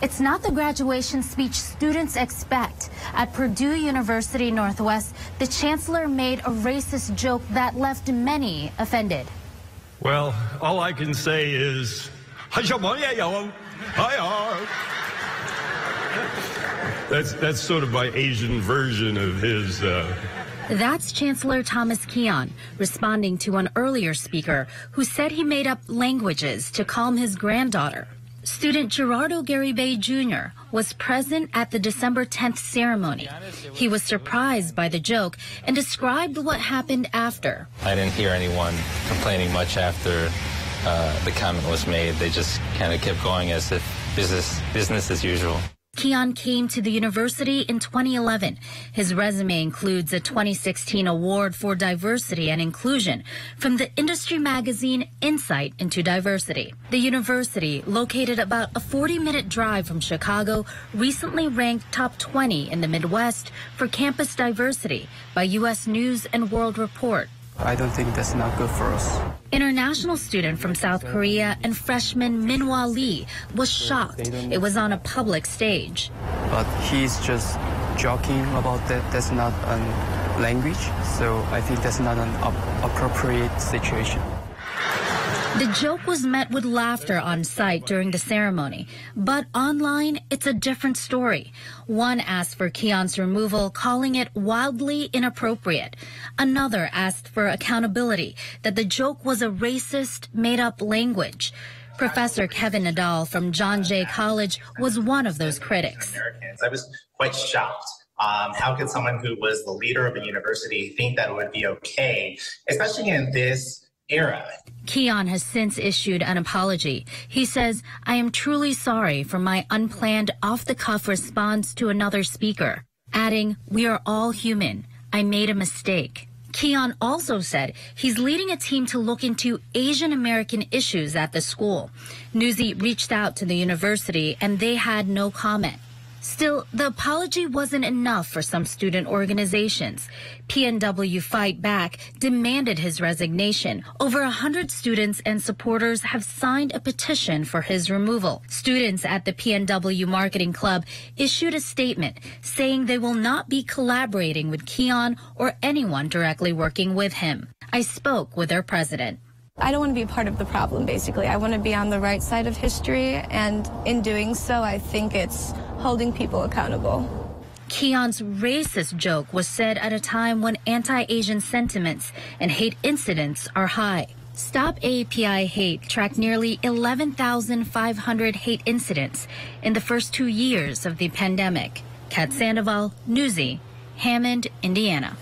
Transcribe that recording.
It's not the graduation speech students expect. At Purdue University Northwest, the chancellor made a racist joke that left many offended. Well, all I can say is, that's that's sort of my Asian version of his. Uh... That's Chancellor Thomas Keon responding to an earlier speaker who said he made up languages to calm his granddaughter. Student Gerardo Garibay Jr. was present at the December 10th ceremony. He was surprised by the joke and described what happened after. I didn't hear anyone complaining much after uh, the comment was made. They just kind of kept going as if business business as usual. Keon came to the university in 2011. His resume includes a 2016 award for diversity and inclusion from the industry magazine Insight into Diversity. The university, located about a 40 minute drive from Chicago, recently ranked top 20 in the Midwest for campus diversity by U.S. News and World Report. I don't think that's not good for us. International student from South Korea and freshman Minhwa Lee was shocked it was on a public stage. But he's just joking about that. That's not a language, so I think that's not an appropriate situation. The joke was met with laughter on site during the ceremony, but online, it's a different story. One asked for Keon's removal, calling it wildly inappropriate. Another asked for accountability, that the joke was a racist, made up language. Professor Kevin Nadal from John Jay College was one of those critics. I was quite shocked um, how could someone who was the leader of a university think that it would be okay, especially in this era. Keon has since issued an apology. He says, I am truly sorry for my unplanned off the cuff response to another speaker, adding, We are all human. I made a mistake. Keon also said he's leading a team to look into Asian American issues at the school. Newsy reached out to the university and they had no comment. Still, the apology wasn't enough for some student organizations. PNW Fight Back demanded his resignation. Over 100 students and supporters have signed a petition for his removal. Students at the PNW Marketing Club issued a statement saying they will not be collaborating with Keon or anyone directly working with him. I spoke with their president. I don't want to be part of the problem, basically. I want to be on the right side of history, and in doing so, I think it's holding people accountable. Keon's racist joke was said at a time when anti-Asian sentiments and hate incidents are high. Stop AAPI Hate tracked nearly 11,500 hate incidents in the first two years of the pandemic. Kat Sandoval, Newsy, Hammond, Indiana.